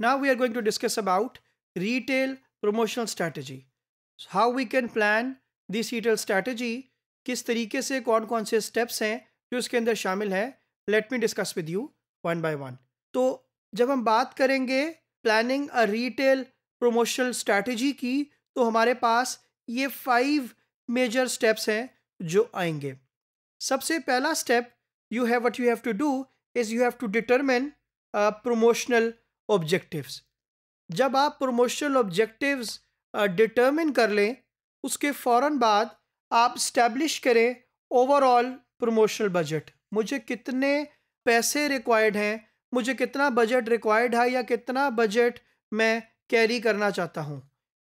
Now we are going to discuss about retail promotional strategy. how we can plan this retail strategy, किस तरीके से कौन कौन से स्टेप्स हैं जो इसके अंदर शामिल हैं let me discuss with you one by one तो जब हम बात करेंगे planning a retail promotional strategy की तो हमारे पास ये फाइव मेजर स्टेप्स हैं जो आएँगे सबसे पहला step you have what you have to do is you have to determine promotional objectives जब आप प्रमोशनल ऑब्जेक्टिव्स डिटर्मिन कर लें, उसके फ़ौर बाद आप स्टैब्लिश करें ओवरऑल प्रमोशनल बजट मुझे कितने पैसे रिक्वायर्ड हैं? मुझे कितना बजट रिक्वायर्ड है या कितना बजट मैं कैरी करना चाहता हूँ?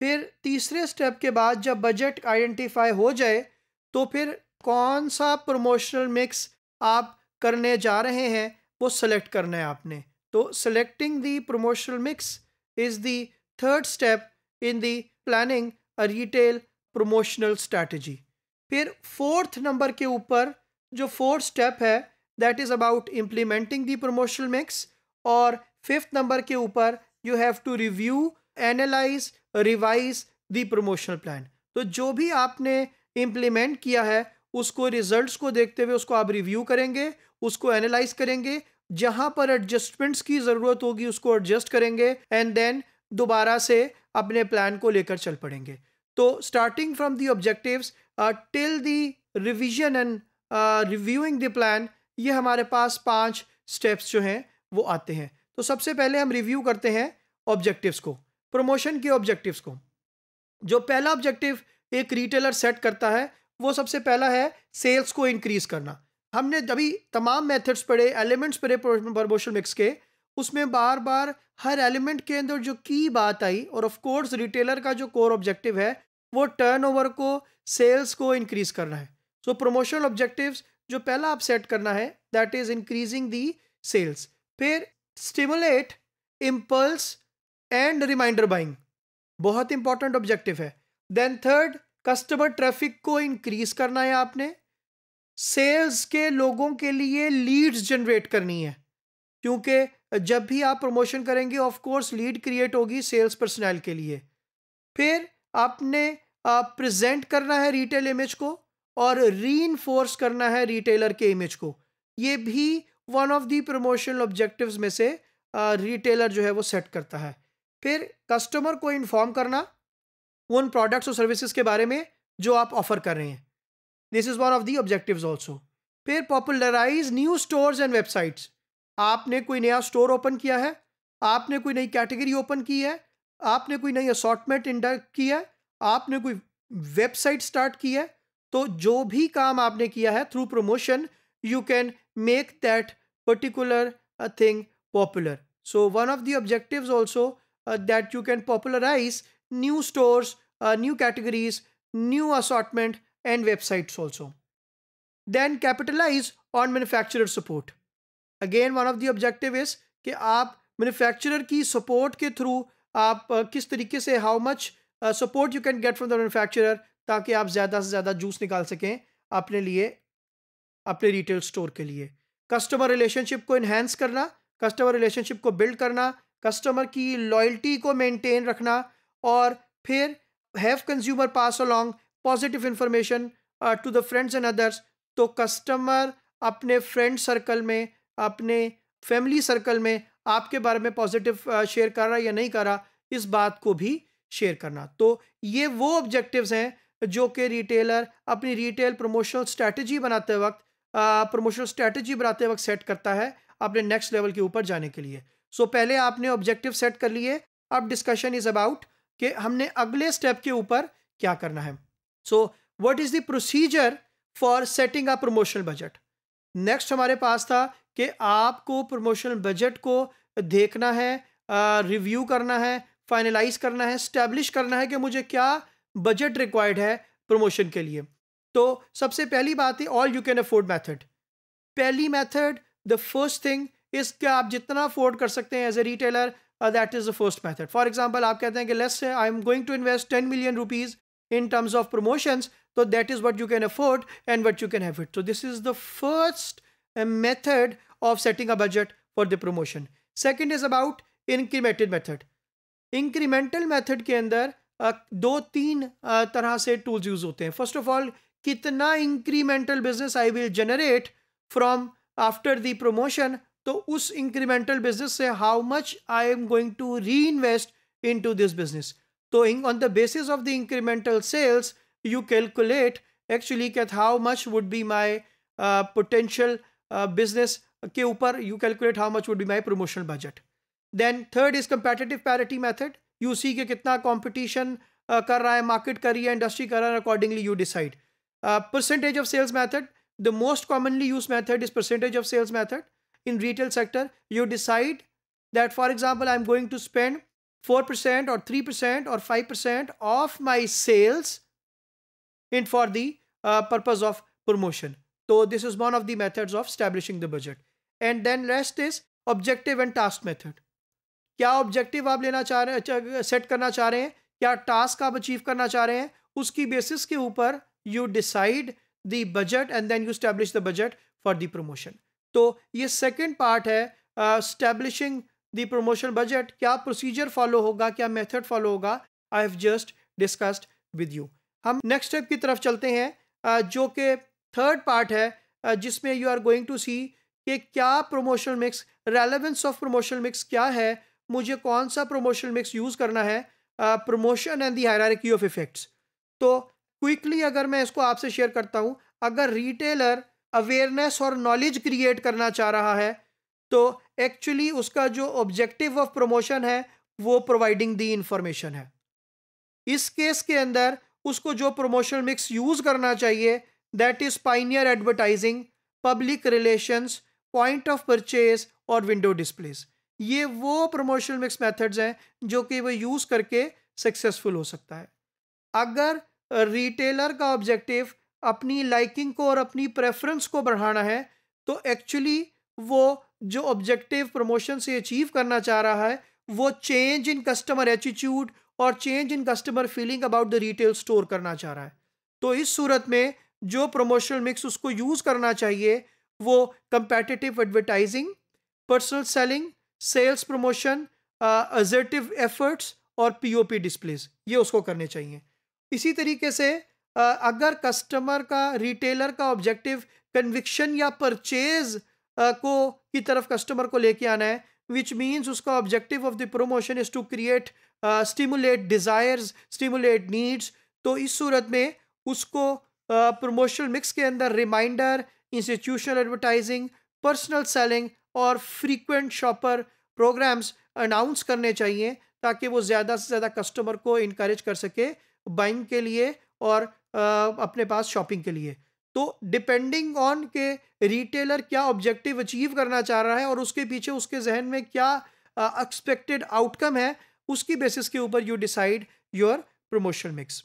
फिर तीसरे स्टेप के बाद जब बजट आइडेंटिफाई हो जाए तो फिर कौन सा प्रमोशनल मिक्स आप करने जा रहे हैं, वो सेलेक्ट करना है आपने। तो selecting the promotional mix is the third step in the planning retail promotional strategy फिर फोर्थ नंबर के ऊपर जो फोर्थ स्टेप है that is about implementing the promotional mix और फिफ्थ नंबर के ऊपर you have to review analyse revise the promotional plan तो जो भी आपने इम्प्लीमेंट किया है, उसको रिजल्ट्स को देखते हुए उसको आप रिव्यू करेंगे, उसको एनालाइज करेंगे जहाँ पर एडजस्टमेंट्स की ज़रूरत होगी, उसको एडजस्ट करेंगे एंड देन दोबारा से अपने प्लान को लेकर चल पड़ेंगे। तो starting from the objectives till the revision and reviewing the plan ये हमारे पास पाँच स्टेप्स जो हैं, वो आते हैं। तो सबसे पहले हम रिव्यू करते हैं ऑब्जेक्टिव्स को प्रमोशन के ऑब्जेक्टिव्स को। जो पहला ऑब्जेक्टिव एक रिटेलर सेट करता है, वो सबसे पहला है सेल्स को इंक्रीज करना। हमने अभी तमाम मेथड्स पढ़े एलिमेंट्स पढ़े प्रमोशन मिक्स के, उसमें बार बार हर एलिमेंट के अंदर जो की बात आई और ऑफ़ कोर्स रिटेलर का जो कोर ऑब्जेक्टिव है, वो टर्नओवर को सेल्स को इंक्रीज करना है। सो प्रमोशनल ऑब्जेक्टिव्स जो पहला आप सेट करना है that is increasing the sales फिर stimulate impulse and reminder buying बहुत इंपॉर्टेंट ऑब्जेक्टिव है। देन थर्ड कस्टमर ट्रैफ़िक को इंक्रीज करना है आपने। सेल्स के लोगों के लिए लीड्स जनरेट करनी है। क्योंकि जब भी आप प्रमोशन करेंगे, ऑफ़ कोर्स लीड क्रिएट होगी सेल्स पर्सनल के लिए। फिर आपने प्रेजेंट करना है रिटेल इमेज को और री करना है रिटेलर के इमेज को। ये भी one of the promotional objectives में से रिटेलर जो है वो सेट करता है। फिर कस्टमर को इन्फॉर्म करना उन प्रोडक्ट्स और सर्विसेज़ के बारे में जो आप ऑफ़र कर रहे हैं। This is one of the objectives also फिर popularise new stores and websites आपने कोई नया स्टोर ओपन किया है? आपने कोई नई कैटेगरी ओपन की है? आपने कोई नई असॉटमेंट इंडक्ट की है? आपने कोई वेबसाइट स्टार्ट की है? तो जो भी काम आपने किया है through promotion you can make that particular thing popular so one of the objectives also that you can popularise stores, uh, new categories, new assortment, and websites also. Then capitalize on manufacturer support. Again, one of the objective is कि आप manufacturer की support के through आप uh, किस तरीके से how much support you can get from the manufacturer ताकि आप ज़्यादा से ज़्यादा जूस निकाल सकें अपने लिए अपने रिटेल स्टोर के लिए कस्टमर रिलेशनशिप को इन्हेंस करना कस्टमर रिलेशनशिप को बिल्ड करना कस्टमर की लॉयल्टी को मेंटेन रखना और फिर have consumer pass along positive information to the friends and others तो कस्टमर अपने फ्रेंड सर्कल में अपने फैमिली सर्कल में आपके बारे में पॉजिटिव शेयर uh, कर रहा या नहीं कर रहा इस बात को भी शेयर करना। तो ये वो ऑब्जेक्टिव्स हैं जो कि रिटेलर अपनी रिटेल प्रमोशनल स्ट्रैटेजी बनाते वक्त प्रमोशनल uh, स्ट्रैटेजी बनाते वक्त सेट करता है अपने नेक्स्ट लेवल के ऊपर जाने के लिए। सो so, पहले आपने ऑब्जेक्टिव सेट कर लिए अब डिस्कशन इज़ अबाउट कि हमने अगले स्टेप के ऊपर क्या करना है। So what is the procedure for setting a promotional budget next हमारे पास था कि आपको प्रमोशनल बजट को देखना है रिव्यू करना है फाइनलाइज करना है स्टैब्लिश करना है कि मुझे क्या बजट रिक्वायर्ड है प्रमोशन के लिए। तो सबसे पहली बात है all you can afford method पहली method the first thing is कि आप जितना अफोर्ड कर सकते हैं as a retailer that is the first method for example आप कहते हैं कि less I am going to invest ten million rupees in terms of promotions so that is what you can afford and what you can have it so this is the first uh, method of setting a budget for the promotion second is about incremental method incremental method के अंदर दो तीन तरह से tools use होते हैं first of all कितना incremental business I will generate from after the promotion तो उस इंक्रीमेंटल बिज़नेस से how much I am going to reinvest into this business तो on the basis of the incremental sales you calculate actually cat how much would be my potential business के ऊपर you calculate how much would be my promotional budget then third is competitive parity method you see के कितना competition uh, कर रहा है market कर रही है इंडस्ट्री कर रहा है accordingly you decide percentage of sales method the most commonly use method is percentage of sales method in retail sector you decide that for example i'm going to spend 4% or 3% or 5% of my sales in for the uh, purpose of promotion so this is one of the methods of establishing the budget and then rest is objective and task method क्या objective आप लेना चाह रहे हैं set करना चाह रहे हैं क्या टास्क आप अचीव करना चाह रहे हैं उसकी बेसिस के ऊपर you decide the budget and then you establish the budget for the promotion तो ये सेकेंड पार्ट है स्टैब्लिशिंग द प्रमोशन बजट क्या प्रोसीजर फॉलो होगा? क्या मेथड फॉलो होगा? I have just discussed with you हम नेक्स्ट स्टेप की तरफ़ चलते हैं जो कि थर्ड पार्ट है जिसमें you are going to see कि क्या promotional mix relevance of promotional mix क्या है, मुझे कौन सा प्रमोशनल मिक्स यूज़ करना है promotion and the hierarchy of effects तो क्विकली अगर मैं इसको आपसे शेयर करता हूँ, अगर रिटेलर अवेयरनेस और नॉलेज क्रिएट करना चाह रहा है तो एक्चुअली उसका जो ऑब्जेक्टिव ऑफ़ प्रमोशन है, वो प्रोवाइडिंग दी इंफॉर्मेशन है। इस केस के अंदर उसको जो प्रमोशनल मिक्स यूज़ करना चाहिए that is pioneer advertising public relations point of purchase और विंडो डिस्प्लेस ये वो प्रमोशनल मिक्स मेथड्स हैं, जो कि वो यूज़ करके सक्सेसफुल हो सकता है। अगर रिटेलर का ऑब्जेक्टिव अपनी लाइकिंग को और अपनी प्रेफरेंस को बढ़ाना है तो एक्चुअली वो जो ऑब्जेक्टिव प्रमोशन से अचीव करना चाह रहा है, वो चेंज इन कस्टमर एटीट्यूड और change in customer feeling about the retail store करना चाह रहा है। तो इस सूरत में जो प्रमोशनल मिक्स उसको यूज़ करना चाहिए, वो competitive advertising personal selling sales promotion assertive efforts और पीओपी डिस्प्लेस ये उसको करने चाहिए। इसी तरीके से अगर कस्टमर का रिटेलर का ऑब्जेक्टिव कन्विक्शन या परचेज को की तरफ़ कस्टमर को लेके आना है विच मीन्स उसका objective of the promotion is to create stimulate desires stimulate needs तो इस सूरत में उसको प्रमोशनल uh, मिक्स के अंदर reminder institutional advertising personal selling और फ्रीक्वेंट शॉपर प्रोग्राम्स अनाउंस करने चाहिए ताकि वो ज़्यादा से ज़्यादा कस्टमर को इनक्रेज कर सके बाइंग के लिए और uh, अपने पास शॉपिंग के लिए। तो डिपेंडिंग ऑन के रिटेलर क्या ऑब्जेक्टिव अचीव करना चाह रहा है और उसके पीछे उसके जहन में क्या एक्सपेक्टेड आउटकम है, उसकी बेसिस के ऊपर you decide your promotion mix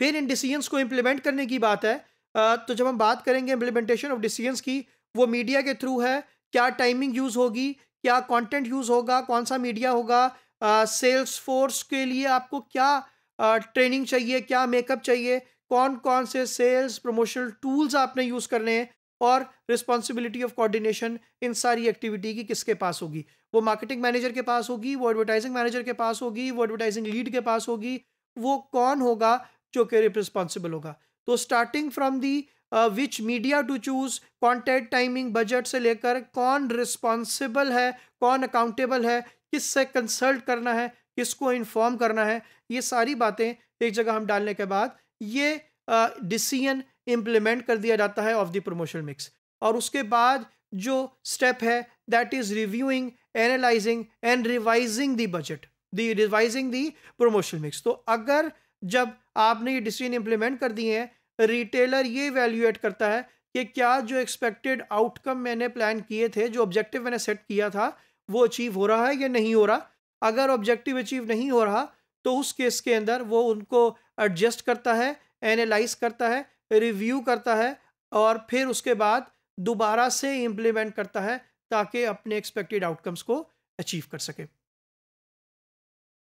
फिर इन डिसीजंस को इम्प्लीमेंट करने की बात है। तो जब हम बात करेंगे इम्प्लीमेंटेशन ऑफ़ डिसीजंस की, वो मीडिया के थ्रू है, क्या टाइमिंग यूज़ होगी, क्या कंटेंट यूज़ होगा, कौन सा मीडिया होगा सेल्स फोर्स के लिए आपको क्या ट्रेनिंग चाहिए, क्या मेकअप चाहिए कौन कौन से सेल्स प्रमोशनल टूल्स आपने यूज़ करने हैं और रिस्पॉन्सिबिलिटी ऑफ़ कोऑर्डिनेशन इन सारी एक्टिविटी की किसके पास होगी? वो मार्केटिंग मैनेजर के पास होगी, वो एडवर्टाइजिंग मैनेजर के पास होगी, वो एडवर्टाइजिंग लीड के पास होगी, वो कौन होगा जो कि रिस्पॉन्सिबल होगा? तो starting from the which media to choose content timing budget से लेकर कौन रिस्पॉन्सिबल है, कौन अकाउंटेबल है, किससे कंसल्ट करना है, किसको इन्फॉर्म करना है, ये सारी बातें एक जगह हम डालने के बाद ये डिसीज़न इम्प्लीमेंट कर दिया जाता है ऑफ़ द प्रमोशनल मिक्स और उसके बाद जो स्टेप है that is reviewing analysing and revising the budget the revising the promotional mix तो अगर जब आपने ये डिसीज़न इम्प्लीमेंट कर दिए हैं रिटेलर ये वैल्यूएट करता है कि क्या जो एक्सपेक्टेड आउटकम मैंने प्लान किए थे, जो ऑब्जेक्टिव मैंने सेट किया था, वो अचीव हो रहा है या नहीं हो रहा? अगर ऑब्जेक्टिव अचीव नहीं हो रहा तो उस केस के अंदर वो उनको एडजस्ट करता है, एनालाइज करता है, रिव्यू करता है और फिर उसके बाद दोबारा से इम्प्लीमेंट करता है ताकि अपने एक्सपेक्टेड आउटकम्स को अचीव कर सके।